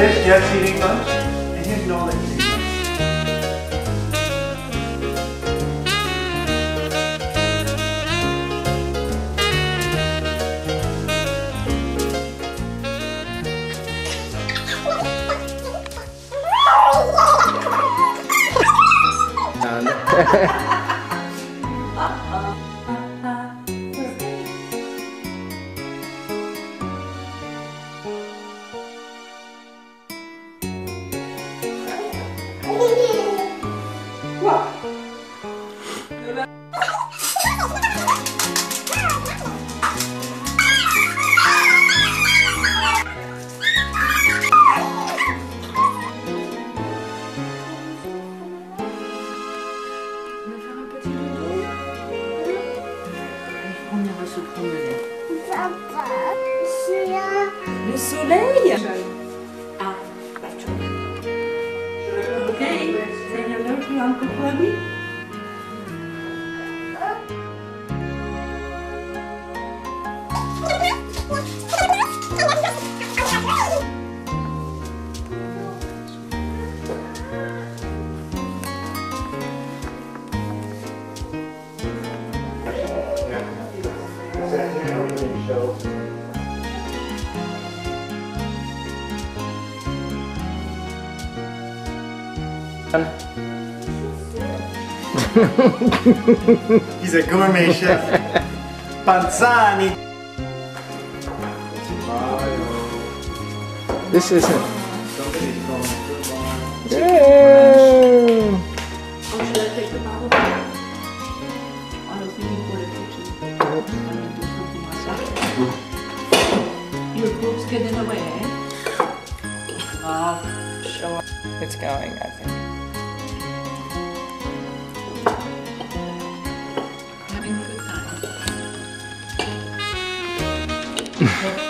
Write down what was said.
Here's Jesse eating lunch, and here's Nola eating lunch. on ira se promener. Papa, c'est. Le soleil Ah, bah tu Ok, c'est un peu pour He's a gourmet chef. Panzani. This isn't. Somebody's going to Yeah. Oh, I take the bottle? I was thinking for the kitchen. I'm gonna do something myself. Your boobs get in the eh? Wow, show up. It's going, I think. Yeah.